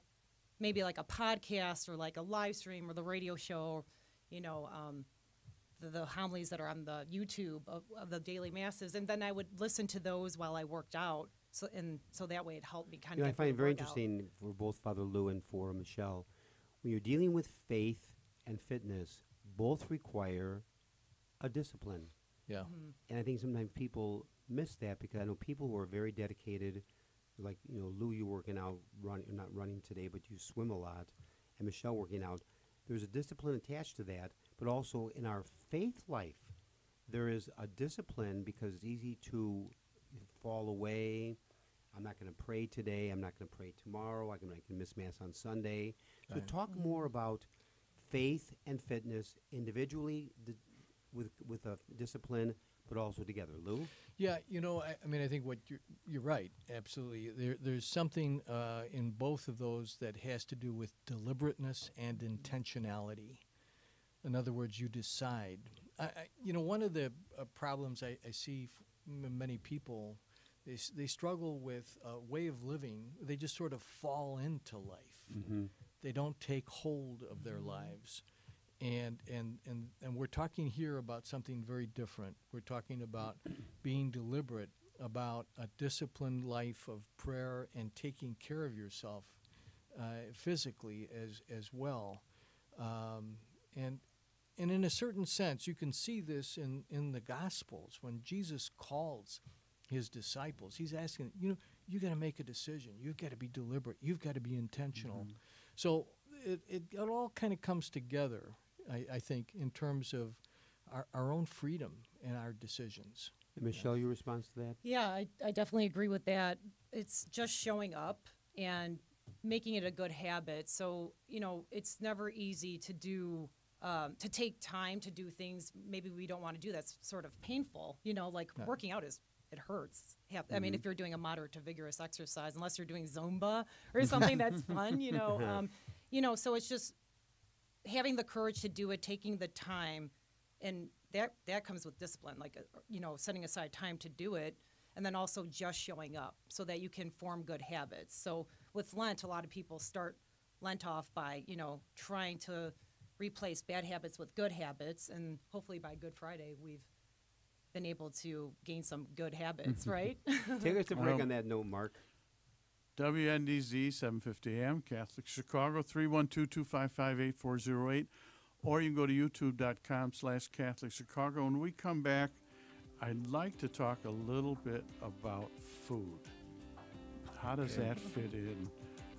maybe like a podcast or like a live stream or the radio show, you know, um, the, the homilies that are on the YouTube of, of the daily masses, and then I would listen to those while I worked out. So and so that way it helped me kind You of. know, I find it very interesting for both Father Lou and for Michelle. When you're dealing with faith and fitness, both require a discipline. Yeah. Mm-hmm. And I think sometimes people miss that because I know people who are very dedicated, like, you know, Lou, you working out, run, you're not running today, but you swim a lot, and Michelle working out. There's a discipline attached to that, but also in our faith life, there is a discipline because it's easy to fall away. I'm not going to pray today. I'm not going to pray tomorrow. I can, I can miss Mass on Sunday. So, Right. talk more about faith and fitness individually di- with, with a discipline, but also together. Lou? Yeah, you know, I, I mean, I think what you're you're right. Absolutely, there there's something uh, in both of those that has to do with deliberateness and intentionality. In other words, you decide. I, I, you know, one of the uh, problems I, I see f- many people, they they struggle with a way of living. They just sort of fall into life. Mm-hmm. They don't take hold of their lives. And, and, and, and we're talking here about something very different. We're talking about being deliberate, about a disciplined life of prayer and taking care of yourself uh, physically as, as well. Um, and, and in a certain sense, you can see this in, in the Gospels when Jesus calls his disciples. He's asking, you know, you got to make a decision. You've got to be deliberate. You've got to be intentional. So it, it, it all kind of comes together, I, I think, in terms of our, our own freedom and our decisions. And Michelle, your response to that? Yeah, I, I definitely agree with that. It's just showing up and making it a good habit. So, you know, it's never easy to do, um, to take time to do things maybe we don't want to do. That's sort of painful. You know, like Yeah. working out is, it hurts. Have, I mean, Mhm. if you're doing a moderate to vigorous exercise, unless you're doing Zumba or something that's fun, you know, um, you know, so it's just having the courage to do it, taking the time, and that that comes with discipline, like uh, you know, setting aside time to do it, and then also just showing up so that you can form good habits. So with Lent, a lot of people start Lent off by you know trying to replace bad habits with good habits, and hopefully by Good Friday we've been able to gain some good habits, right? Take us a break Well, on that note, Mark. WNDZ 750 AM, Catholic Chicago, 312-255-8408. Or you can go to youtube.com slash Catholic Chicago. When we come back, I'd like to talk a little bit about food. How does Okay. that fit in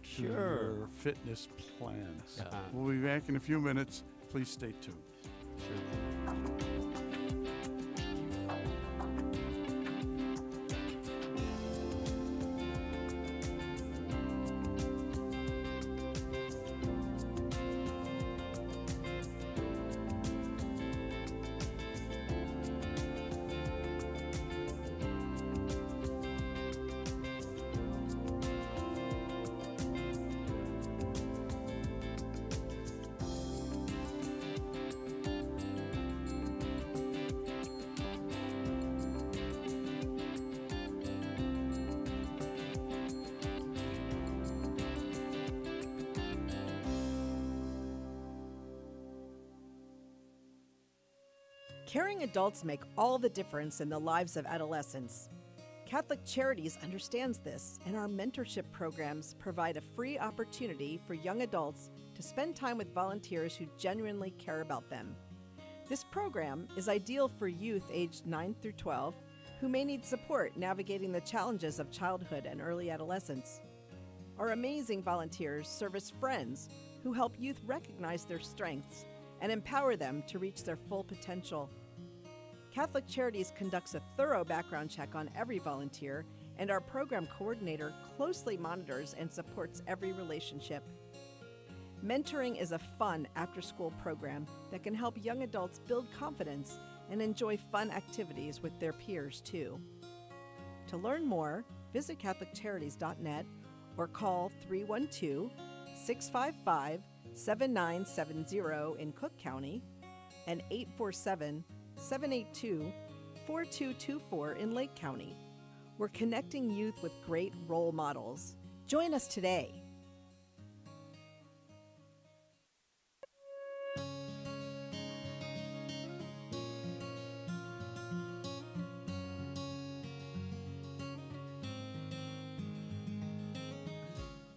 to Sure. your fitness plans? Uh-huh. We'll be back in a few minutes. Please stay tuned. Caring adults make all the difference in the lives of adolescents. Catholic Charities understands this, and our mentorship programs provide a free opportunity for young adults to spend time with volunteers who genuinely care about them. This program is ideal for youth aged 9 through 12 who may need support navigating the challenges of childhood and early adolescence. Our amazing volunteers serve as friends who help youth recognize their strengths and empower them to reach their full potential. Catholic Charities conducts a thorough background check on every volunteer, and our program coordinator closely monitors and supports every relationship. Mentoring is a fun after school program that can help young adults build confidence and enjoy fun activities with their peers too. To learn more, visit CatholicCharities.net or call 312 655 7970 in Cook County and 847 782 4224 in Lake County. We're connecting youth with great role models. Join us today.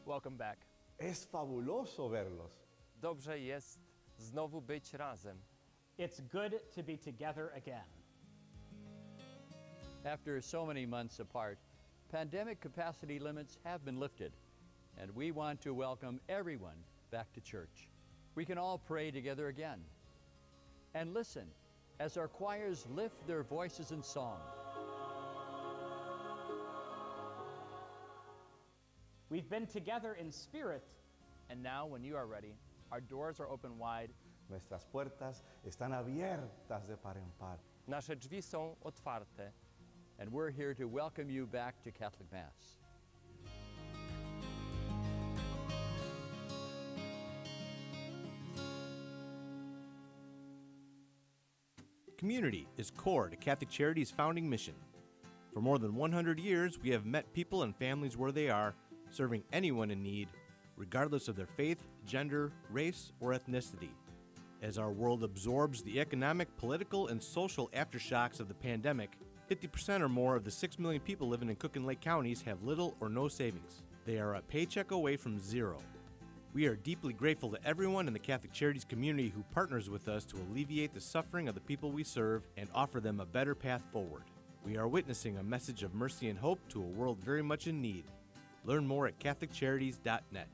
Welcome back. Es fabuloso verlos. Dobrze jest znowu być razem. It's good to be together again. After so many months apart, pandemic capacity limits have been lifted, and we want to welcome everyone back to church. We can all pray together again. And listen as our choirs lift their voices in song. We've been together in spirit. And now, when you are ready, our doors are open wide. Nuestras puertas están abiertas de par en par. Nasze drzwi są otwarte. And we're here to welcome you back to Catholic Mass. Community is core to Catholic Charities' founding mission. For more than 100 years, we have met people and families where they are, serving anyone in need, regardless of their faith, gender, race, or ethnicity. As our world absorbs the economic, political, and social aftershocks of the pandemic, 50% or more of the 6 million people living in Cook and Lake counties have little or no savings. They are a paycheck away from zero. We are deeply grateful to everyone in the Catholic Charities community who partners with us to alleviate the suffering of the people we serve and offer them a better path forward. We are witnessing a message of mercy and hope to a world very much in need. Learn more at CatholicCharities.net.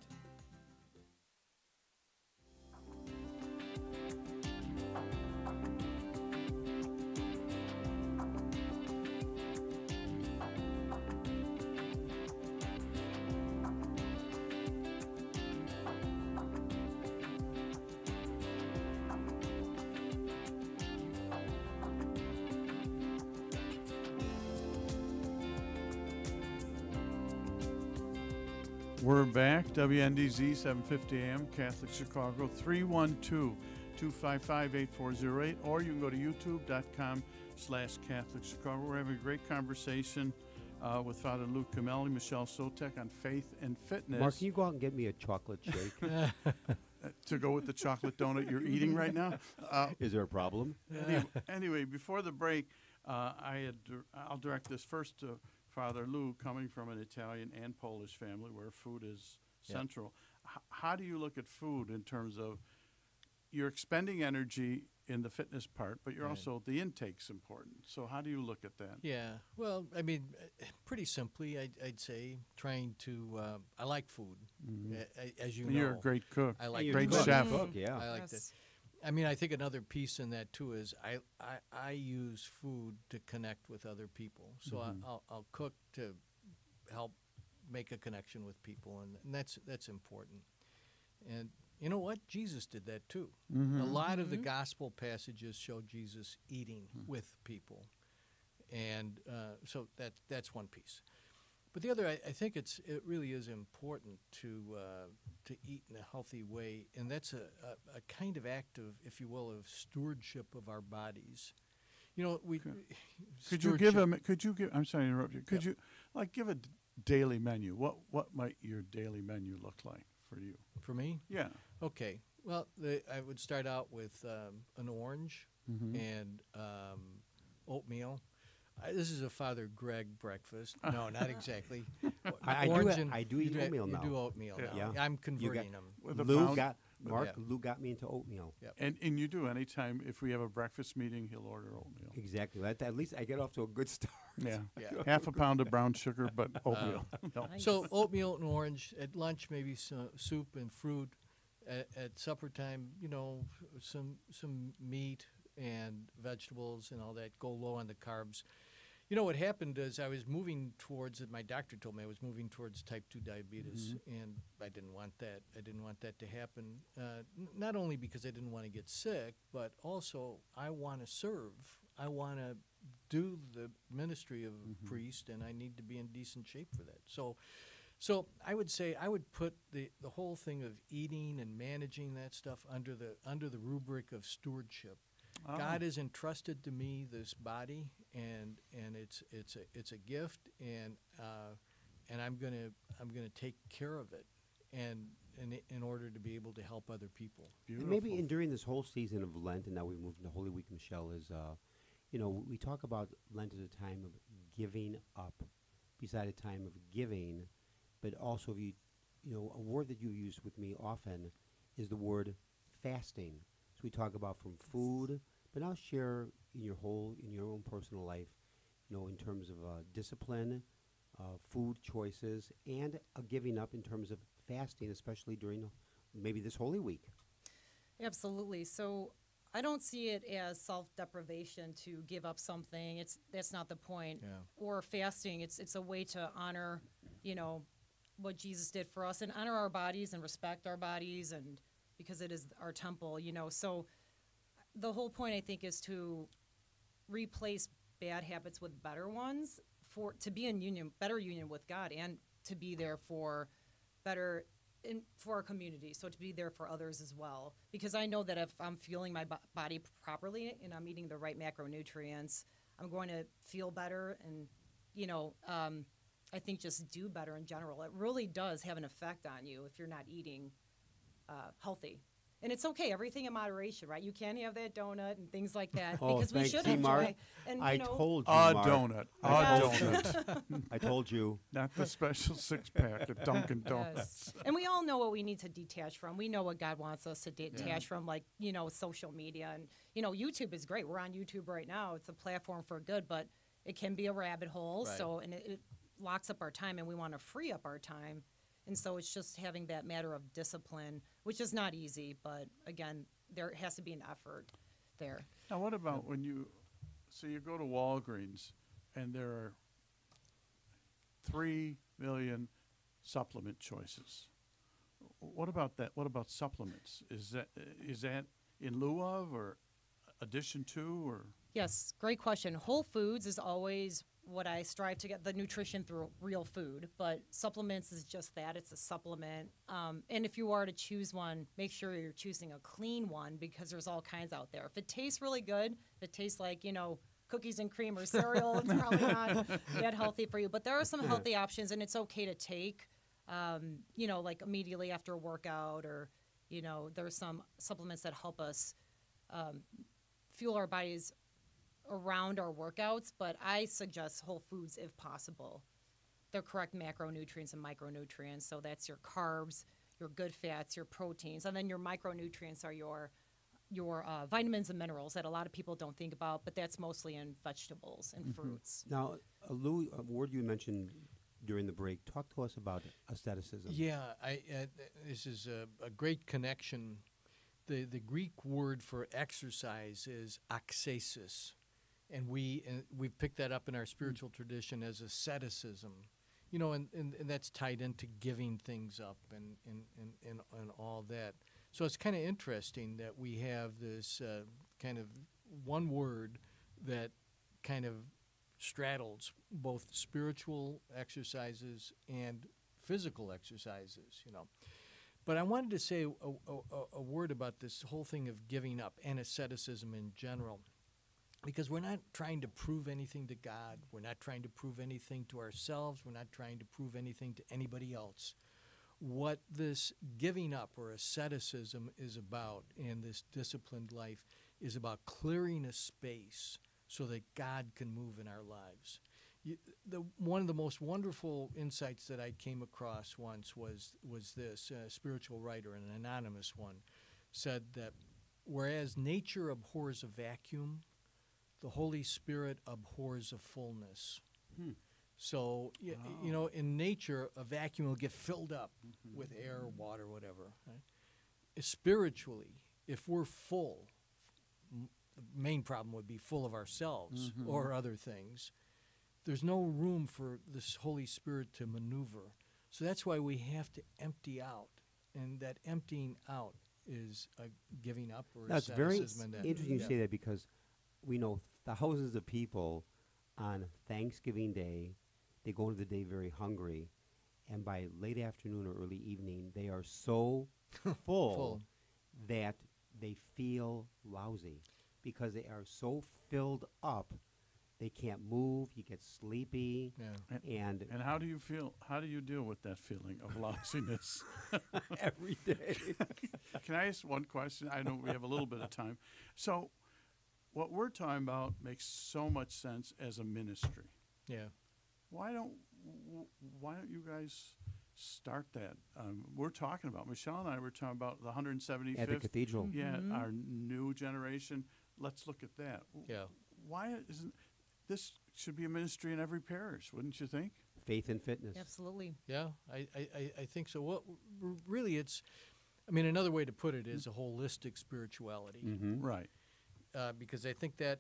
We're back. WNDZ 750 AM, Catholic Chicago, 312 255 8408, or you can go to youtube.com slash Catholic Chicago. We're having a great conversation uh, with Father Lou Cameli, Michelle Sotek on faith and fitness. Mark, can you go out and get me a chocolate shake? Uh, to go with the chocolate donut you're eating right now. Uh, Is there a problem? anyway, anyway, before the break, uh, I had dir- I'll direct this first to Father Lou, coming from an Italian and Polish family where food is Yeah. central. H- how do you look at food in terms of you're expending energy in the fitness part, but you're Right. also the intake's important. So how do you look at that? Yeah, well, I mean, uh, pretty simply, I'd, I'd say trying to. Uh, I like food, Mhm. a- a- as you And know. you're a great cook. I like You're a to great cook. chef. Cook, yeah. I like Yes. to. I mean, I think another piece in that too is I I, I use food to connect with other people. So Mhm. I, I'll I'll cook to help make a connection with people, and, and that's that's important. And you know what? Jesus did that too. A Mhm. lot of the Mhm. gospel passages show Jesus eating with people, and uh, so that that's one piece. But the other, I, I think it's it really is important to uh, to eat in a healthy way, and that's a, a, a kind of act of, if you will, of stewardship of our bodies. You know, we Could you give them? Could you give? I'm sorry to interrupt you. Could Yep. you like give a d- daily menu? What what might your daily menu look like for you? For me? Yeah. Okay. Well, the, I would start out with um, an orange Mhm. and um, oatmeal. I, this is a Father Greg breakfast. No, not exactly. I- I do Orange and- I do you eat oatmeal you now. do oatmeal Yeah. now. I'm You got- converting them. With a Lou pound- got Mark. Yeah. Lou got me into oatmeal. Yep. And and you do anytime if we have a breakfast meeting, he'll order oatmeal. Exactly. At, at least I get off to a good start. Yeah, Yeah. half a pound of brown sugar, but uh, oatmeal. No. So oatmeal and orange at lunch, maybe some soup and fruit. At, at supper time, you know, some some meat and vegetables and all that. Go low on the carbs. You know what happened is I was moving towards it. My doctor told me I was moving towards type two diabetes, and I didn't want that. I didn't want that to happen. Uh, n- not only because I didn't want to get sick, but also I want to serve. I want to do the ministry of a priest, and I need to be in decent shape for that. So, so I would say I would put the, the whole thing of eating and managing that stuff under the under the rubric of stewardship. Oh. God has entrusted to me this body, and and it's it's a it's a gift, and uh, and I'm gonna I'm gonna take care of it, and in in order to be able to help other people. And maybe in during this whole season of Lent, and now we've moved into Holy Week, Michelle, is, uh, you know, we talk about Lent as a time of giving up, beside a time of giving, but also if you, you know, a word that you use with me often is the word fasting. So we talk about from food, but now share in your whole, in your own personal life, you know, in terms of uh, discipline, uh, food choices, and a giving up in terms of fasting, especially during maybe this Holy Week. Absolutely. So I don't see it as self deprivation to give up something. It's that's not the point. Yeah. Or fasting. It's it's a way to honor, you know, what Jesus did for us and honor our bodies and respect our bodies and because it is our temple, you know. So the whole point I think is to replace bad habits with better ones for to be in union better union with God and to be there for better in for our community so to be there for others as well. Because I know that if I'm fueling my bo- body properly and I'm eating the right macronutrients I'm going to feel better and you know um, I think just do better in general. It really does have an effect on you if you're not eating uh, healthy and it's okay everything in moderation right you can have that donut and things like that Oh, because we thanks. should See, enjoy Mark, and you I know, told you, A Mark. donut. I A told donut. I told you. Not the special six pack at Dunkin' Donuts. Yes. and we all know what we need to detach from. We know what God wants us to detach from, like, you know, social media. And, you know, YouTube is great. We're on YouTube right now. It's a platform for good, but it can be a rabbit hole. Right. So, and it, it locks up our time, and we want to free up our time. And so it's just having that matter of discipline, which is not easy, but again, there has to be an effort there. Now, what about when you, so you go to Walgreens and there are three million supplement choices. What about that? What about supplements? Is that is that in lieu of or addition to or? Yes, great question. Whole foods is always what I strive to get the nutrition through real food, but supplements is just that it's a supplement. Um, and if you are to choose one, make sure you're choosing a clean one because there's all kinds out there. If it tastes really good, if it tastes like, you know, cookies and cream or cereal, it's probably not that healthy for you. But there are some healthy options, and it's okay to take, um, you know, like immediately after a workout, or, you know, there's some supplements that help us um, fuel our bodies around our workouts, but I suggest whole foods if possible. They're correct macronutrients and micronutrients. So that's your carbs, your good fats, your proteins, and then your micronutrients are your your uh, vitamins and minerals that a lot of people don't think about, but that's mostly in vegetables and fruits. Now, uh, Lou, a word you mentioned during the break. Talk to us about asceticism. Yeah, I, uh, this is a, a great connection. The, the Greek word for exercise is askesis, and we and we've picked that up in our spiritual tradition as asceticism. You know, and, and, and that's tied into giving things up and, and, and, and, and all that. So it's kind of interesting that we have this uh, kind of one word that kind of straddles both spiritual exercises and physical exercises, you know. But I wanted to say a, a, a- a word about this whole thing of giving up and asceticism in general. Because we're not trying to prove anything to God. We're not trying to prove anything to ourselves. We're not trying to prove anything to anybody else. What this giving up or asceticism is about in this disciplined life is about clearing a space so that God can move in our lives. You, the, one of the most wonderful insights that I came across once was was this a spiritual writer, an anonymous one, said that whereas nature abhors a vacuum, the Holy Spirit abhors a fullness. Hmm. So y- you know, in nature, a vacuum will get filled up with air, water, whatever. Right? Spiritually, if we're full, m- the main problem would be full of ourselves Mhm. or other things. There's no room for this Holy Spirit to maneuver. So that's why we have to empty out, and that emptying out is a giving up or That's very asceticism and interesting you yeah. say that because we know thousands of people on Thanksgiving Day, they go into the day very hungry, and by late afternoon or early evening, they are so full, Full. that they feel lousy because they are so filled up. They can't move. You get sleepy, and And how do you feel? How do you deal with that feeling of lousiness Every day? Can I ask one question? I know we have a little bit of time. So, what we're talking about makes so much sense as a ministry. Yeah. Why don't Why don't you guys start that? Um, we're talking about Michelle and I were talking about the 175th At the cathedral. Yeah, Mm-hmm. Mhm. our new generation. Let's look at that. Yeah. Why isn't this should be a ministry in every parish? Wouldn't you think? Faith and fitness. Absolutely. Yeah, I, I, I- I think so. What r- really it's, I mean, another way to put it is a holistic spirituality. Mhm. Right. Uh, because I think that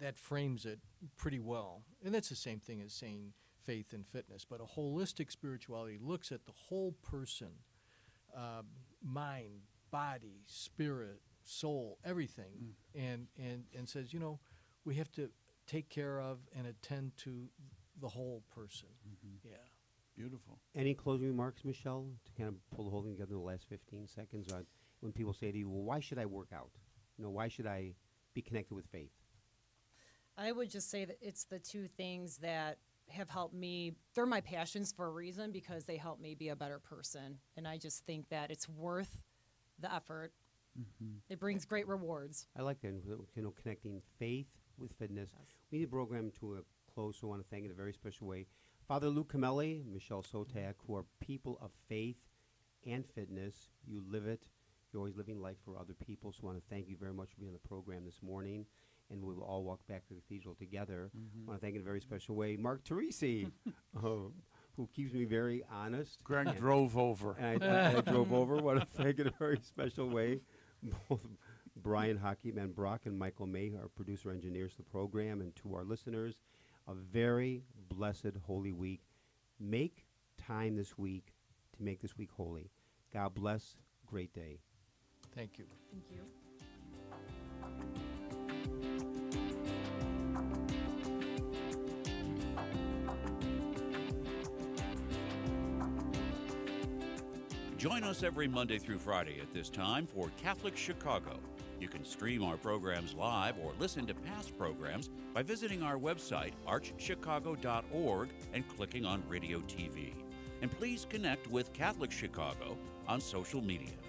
that frames it pretty well, and that's the same thing as saying faith and fitness. But a holistic spirituality looks at the whole person, uh, mind, body, spirit, soul, everything, and and and says, you know, we have to take care of and attend to the whole person. Yeah. Beautiful. Any closing remarks, Michelle, to kind of pull the whole thing together in the last 15 seconds on when people say to you, well, why should I work out? You know, why should I be connected with faith? I would just say that it's the two things that have helped me. They're my passions for a reason because they help me be a better person. And I just think that it's worth the effort. Mm-hmm. It brings great rewards. I like that, you know, connecting faith with fitness. We need the program to a close, so I want to thank in a very special way Father Lou Cameli, Michelle Sotak, who are people of faith and fitness. You live it. You're always living life for other people. So I want to thank you very much for being on the program this morning. And we will all walk back to the cathedral together. Mhm. I want to thank in a very special way Mark Teresi, uh, who keeps me very honest. Greg drove over. And I, I drove over. want to thank in a very special way both Brian and Brock and Michael May, our producer engineers the program, and to our listeners, a very blessed Holy Week. Make time this week to make this week holy. God bless. Great day. Thank you. Thank you. Join us every Monday through Friday at this time for Catholic Chicago. You can stream our programs live or listen to past programs by visiting our website, archchicago.org, and clicking on Radio TV. And please connect with Catholic Chicago on social media.